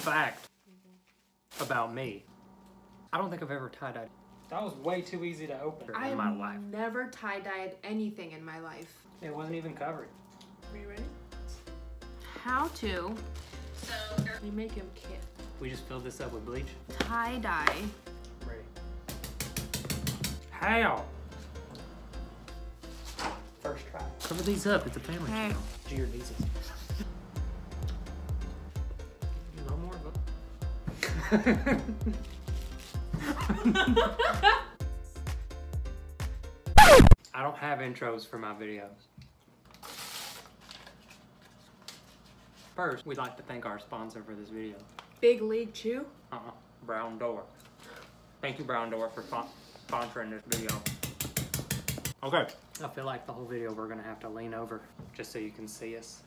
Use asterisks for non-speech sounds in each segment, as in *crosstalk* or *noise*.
Fact about me. I don't think I've ever tie-dyed. That was way too easy to open I in my life. have never tie-dyed anything in my life. It wasn't even covered. Are you ready? How to So you make him kid. We just filled this up with bleach. tie dye. Ready. How? First try. Cover these up. It's a family Okay. channel. G your nieces. I don't have intros for my videos. First, we'd like to thank our sponsor for this video. Big League Chew. Uh-uh. Brown Door. Thank you, Brown Door, for sponsoring this video. Okay. I feel like the whole video we're gonna have to lean over just so you can see us.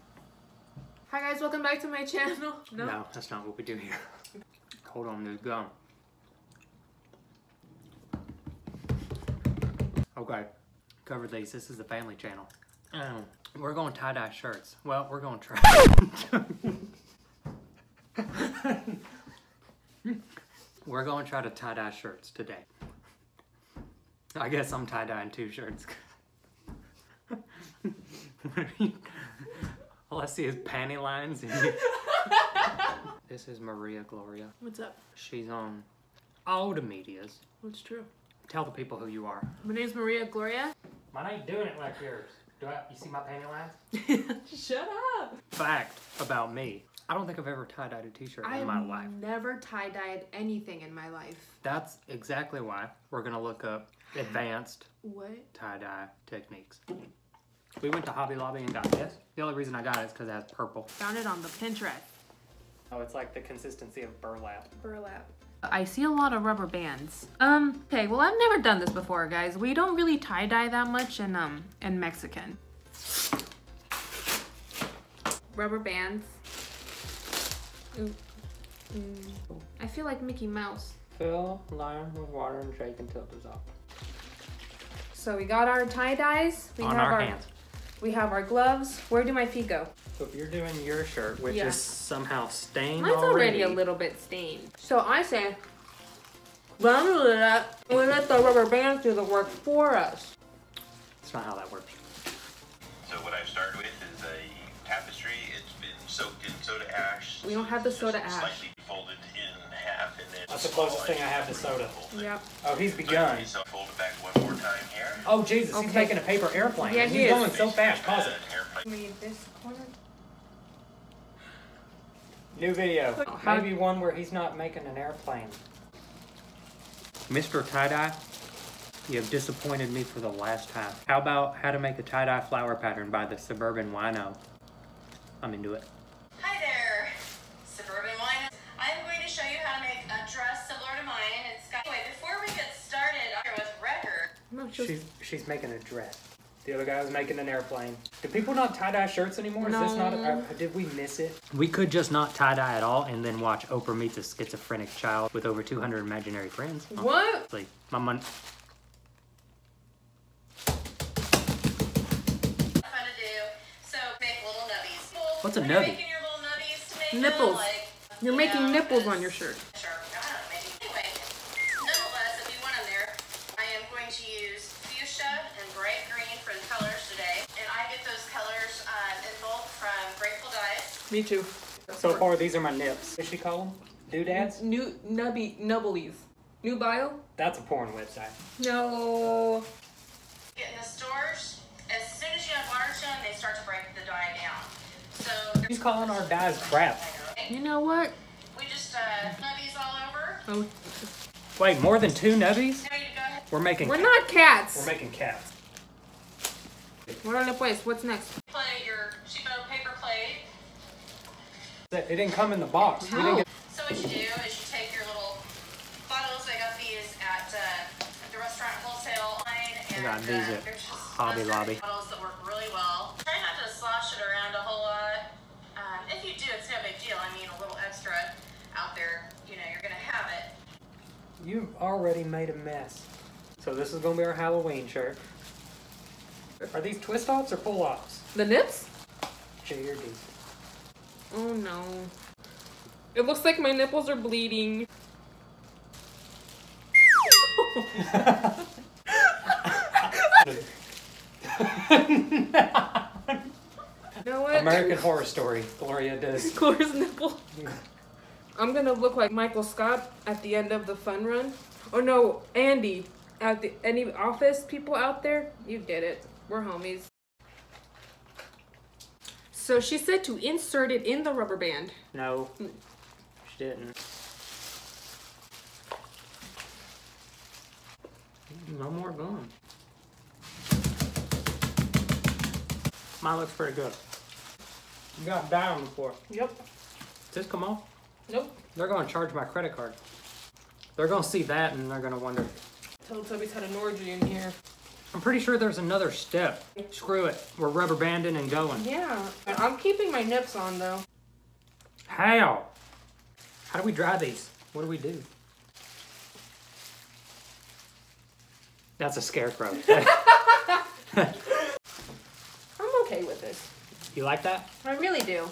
Hi guys, welcome back to my channel. No. that's not what we do here. Hold on, there's gum. Okay. Cover these. This is the family channel. Um, we're going tie-dye shirts. Well, we're going try. *laughs* we're going to try to tie-dye shirts today. I guess I'm tie-dyeing two shirts. *laughs* All I see is panty lines. *laughs* and- this is Maria Gloria. What's up? She's on all the medias. What's true? Tell the people who you are. My name's Maria Gloria. Mine ain't doing it like yours. Do I? You see my panty lines? *laughs* Shut up. Fact about me. I don't think I've ever tie-dyed a t-shirt in my life. have never tie-dyed anything in my life. That's exactly why we're gonna look up advanced What? tie-dye techniques. We went to Hobby Lobby and got this. The only reason I got it is because it has purple. Found it on the Pinterest. Oh, it's like the consistency of burlap. Burlap. I see a lot of rubber bands. Um, okay, well I've never done this before, guys. We don't really tie dye that much in um in Mexican. Rubber bands. Ooh. Mm. I feel like Mickey Mouse. Fill line with water and shake until it dissolves. So we got our tie dyes. We On have our hands. We have our gloves. Where do my feet go? So if you're doing your shirt, which Yeah. is somehow stained Mine's already already, a little bit stained. So I say, blah, blah, blah, blah, we let the rubber bands do the work for us. That's not how that works. So what I've started with is a tapestry. It's been soaked in soda ash. We don't have the soda Just ash. Slightly folded in half and then. That's the closest thing I have to soda. Yep. Oh, he's begun. So fold it back one more time here. Oh Jesus, he's Okay. making a paper airplane. Yeah, he he's is. going so fast. Pause it. An airplane. Read this corner. New video. How- Maybe one where he's not making an airplane. Mr. Tie-Dye, you have disappointed me for the last time. How about how to make a tie-dye flower pattern by the Suburban Wino? I'm into it. Wrecker. No, just, She's she's making a dress. The other guy was making an airplane. Do people not tie dye shirts anymore? Is this not? A, did we miss it? We could just not tie dye at all, and then watch Oprah meets a schizophrenic child with over 200 imaginary friends. what? Honestly, my mon- Fun to do. So make little nubbies. What's a When you're nubby? Making your little nubbies to make Nipples. Them, like, You're you making know, nipples on your shirt. Sure. I don't know, maybe. Anyway, nonetheless, if you want them there, I am going to use fuchsia and bright green for the colors today, and I get those colors um, in bulk from Grateful Dyes. Me too. So far, these are my nips. What does she call them? Doodads? New nubby nubblies. New bio? That's a porn website. No. Get in the stores. As soon as you add water to them, they start to break the dye down. So He's calling our dyes crap. You know what? we just uh, nubbies all over. Oh, Wait, more than two nubbies? Now you. We're making. we're ca- not cats. We're making cats. Órale pues, what's next? Play your cheapo paper plate. It didn't come in the box. We didn't get. So what you do is you take your little bottles. I got these at, uh, at the restaurant wholesale line, and got these uh, at Hobby Lobby. bottles that work really well. Try not to slosh it around a whole lot. Um, if you do, it's no big deal. I mean, a little extra out there, you know, you're gonna have it. You've already made a mess. So this is gonna be our Halloween shirt. Are these twist offs or pull offs? The nips? J or D? Oh no. It looks like my nipples are bleeding. You know what? American Horror Story. Gloria does. *laughs* Gloria's nipple. I'm gonna look like Michael Scott at the end of the fun run. Oh no, Andy. At the any office people out there, you get it. We're homies. So she said to insert it in the rubber band. No, she didn't. No more gum. Mine looks pretty good. You got dye on before. Yep. Does this come off? Nope. They're gonna charge my credit card. They're gonna see that and they're gonna wonder. Teletubbies had an orgy in here. I'm pretty sure there's another step. Screw it. We're rubber banding and going. Yeah. I'm keeping my nips on though. How? How do we dry these? What do we do? That's a scarecrow. *laughs* I'm okay with this. you like that? I really do.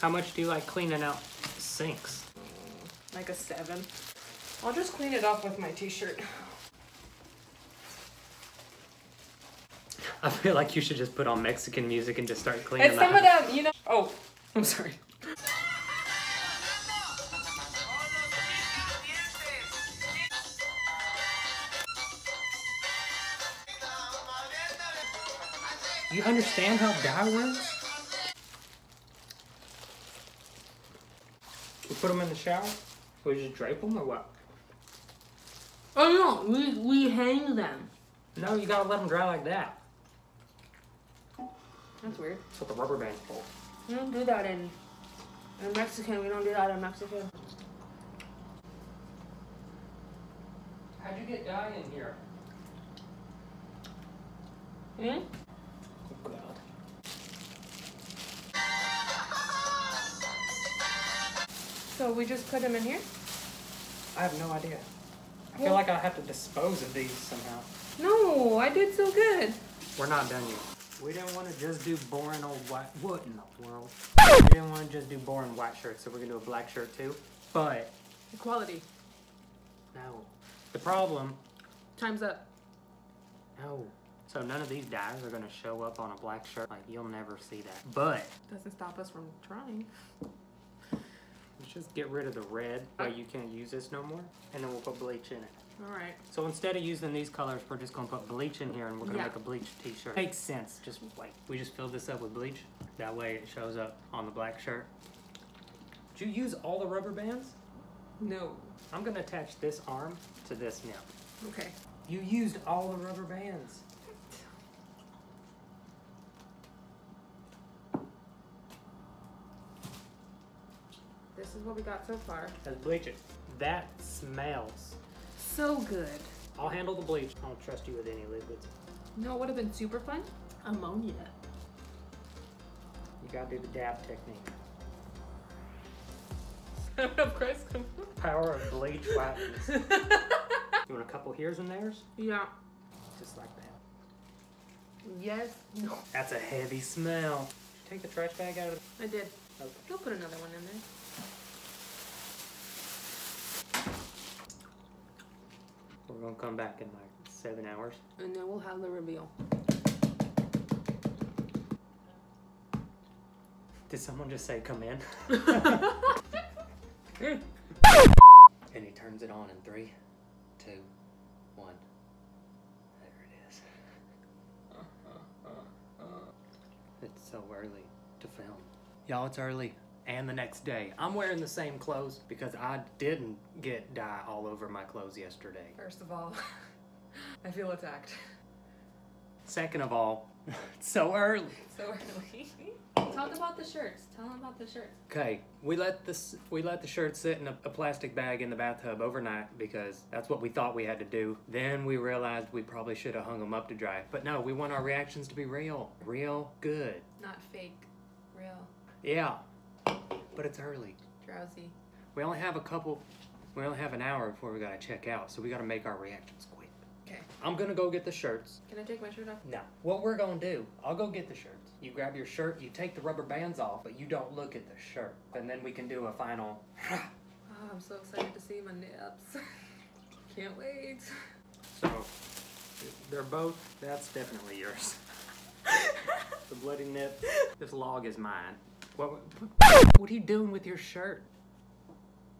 How much do you like cleaning out sinks? Like a seven. I'll just clean it off with my t-shirt. I feel like you should just put on Mexican music and just start cleaning And some of them, you know. Oh, I'm sorry. You understand how dye works? We put them in the shower? We just drape them or what? Oh no, we we hang them. No, you gotta let them dry like that. That's weird. That's what the rubber band's for. We don't do that in in Mexican. We don't do that in Mexico. How'd you get dye in here? Hmm? Oh god. So we just put them in here? I have no idea. I feel like I have to dispose of these somehow. No, I did so good. We're not done yet. We didn't want to just do boring old white. What in the world? We didn't want to just do boring white shirts, so we're gonna do a black shirt too. But Equality. no, the problem. Time's up. No. So none of these dyes are gonna show up on a black shirt. Like you'll never see that. But Doesn't stop us from trying. let's just get rid of the red. Why you can't use this no more, and then we'll put bleach in it. All right. So instead of using these colors, we're just gonna put bleach in here and we're gonna Yeah. make a bleach t-shirt. Makes sense. Just like we just fill this up with bleach. That way it shows up on the black shirt. Did you use all the rubber bands? No. I'm gonna attach this arm to this now. Okay. You used all the rubber bands. This is what we got so far. Let's bleach it. That smells. So good. I'll handle the bleach. I don't trust you with any liquids. No, it would have been super fun. Ammonia. You gotta do the dab technique. of course. Power of bleach whiteness. *laughs* you want a couple here's and there's? yeah. Just like that. Yes. No. That's a heavy smell. Take the trash bag out of I did. Okay. You'll put another one in there. Gonna come back in like seven hours. And then we'll have the reveal. Did someone just say come in? *laughs* Hmm. and he turns it on in three, two, one. There it is. Uh-huh, uh-huh. It's so early to film. Y'all, it's early. And the next day. I'm wearing the same clothes because I didn't get dye all over my clothes yesterday. First of all, *laughs* I feel attacked. Second of all, *laughs* it's so early. So early. *laughs* Talk about the shirts. Tell them about the shirts. Okay, we let this we let the shirt sit in a, a plastic bag in the bathtub overnight because that's what we thought we had to do. Then we realized we probably should have hung them up to dry. But no, we want our reactions to be real, real good. Not fake. Real. Yeah, but it's early. Drowsy. We only have a couple. We only have an hour before we gotta check out, so we gotta make our reactions quick. Okay. I'm gonna go get the shirts. Can I take my shirt off? No. What we're gonna do, I'll go get the shirts. You grab your shirt, you take the rubber bands off, but you don't look at the shirt. And then we can do a final. Oh, I'm so excited to see my nips. *laughs* Can't wait. So, they're both, that's definitely yours. *laughs* the bloody nip. This log is mine. What, what are you doing with your shirt?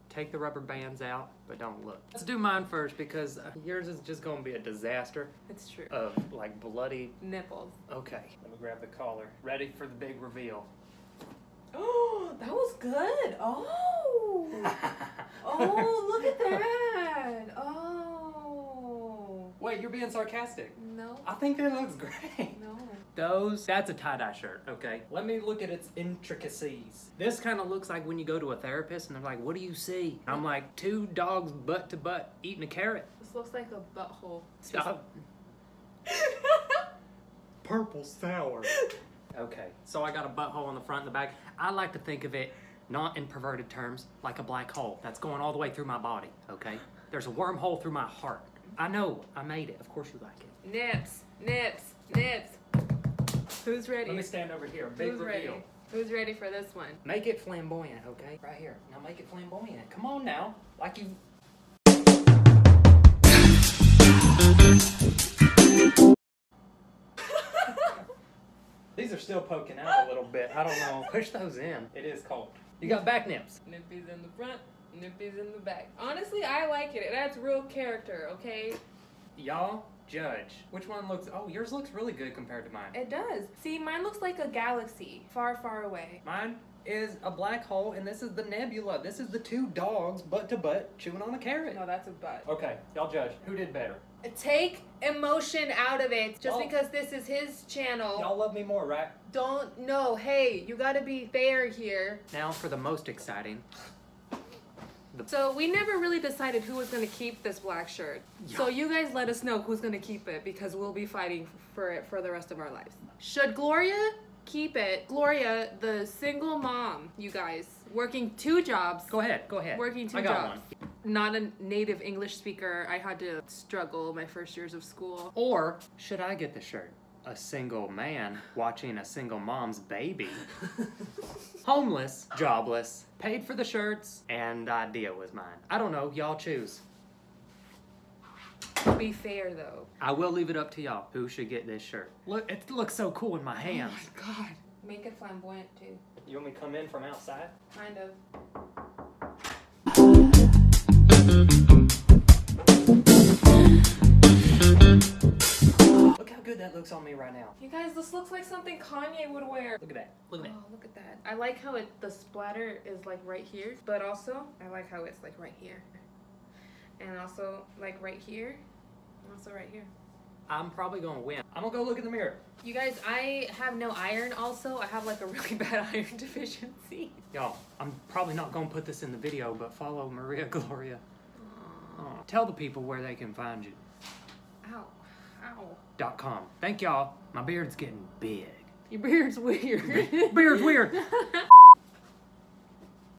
Take the rubber bands out, but don't look. Let's do mine first because uh, yours is just gonna be a disaster It's true. of like bloody. Nipples. Okay, let me grab the collar. Ready for the big reveal. Oh, *gasps* that was good. Oh. *laughs* Oh, look at that. Oh. Wait, you're being sarcastic. No. I think that looks great. No. Those, that's a tie-dye shirt, okay? Let me look at its intricacies. This kind of looks like when you go to a therapist and they're like, what do you see? I'm like, two dogs butt to butt eating a carrot. This looks like a butthole. Stop. *laughs* Purple sour. Okay, so I got a butthole on the front and the back. I like to think of it not in perverted terms, like a black hole that's going all the way through my body, okay? There's a wormhole through my heart. I know, I made it. Of course you like it. Nips. Nips. Nips. Who's ready? Let me stand over here. Big Who's reveal. ready? Who's ready for this one? Make it flamboyant, okay? Right here. Now make it flamboyant. Come on now. Like you. *laughs* These are still poking out a little bit. I don't know. Push those in. It is cold. You got back nips. Nippy's in the front. Nippy's in the back. Honestly, I like it. It adds real character. Okay. Y'all judge. Which one looks. Oh, yours looks really good compared to mine. It does. See, mine looks like a galaxy, far, far away. Mine is a black hole, and this is the nebula. This is the two dogs butt to butt chewing on a carrot. No, that's a butt. Okay, y'all judge. Who did better? Take emotion out of it. Just Y'all- because this is his channel. Y'all love me more, right? Don't know Hey, you gotta be fair here. Now for the most exciting. So we never really decided who was gonna keep this black shirt. So you guys let us know who's gonna keep it because we'll be fighting for it for the rest of our lives. Should Gloria keep it? Gloria, the single mom, you guys, working two jobs. Go ahead, go ahead. Working two I got jobs. one. Not a native English speaker. I had to struggle my first years of school. Or should I get the shirt? A single man watching a single mom's baby. *laughs* Homeless, jobless, paid for the shirts, and the idea was mine. I don't know, y'all choose. To Be fair though. I will leave it up to y'all who should get this shirt. Look, it looks so cool in my hands. Oh my god. Make it flamboyant too. You want me to come in from outside? Kind of. That looks on me right now. You guys, this looks like something Kanye would wear. Look at that. Look at that. Oh, look at that. I like how it the splatter is like right here, but also I like how it's like right here. And also like right here. And also right here. I'm probably gonna win. I'm gonna go look in the mirror. You guys, I have no iron also. I have like a *laughs* really bad *laughs* iron deficiency. Y'all, I'm probably not gonna put this in the video, but follow Maria Gloria. Aw. Tell the people where they can find you. Ow. Ow. Dot com. Thank y'all. My beard's getting big. Your beard's weird. *laughs* Beard's weird. *laughs*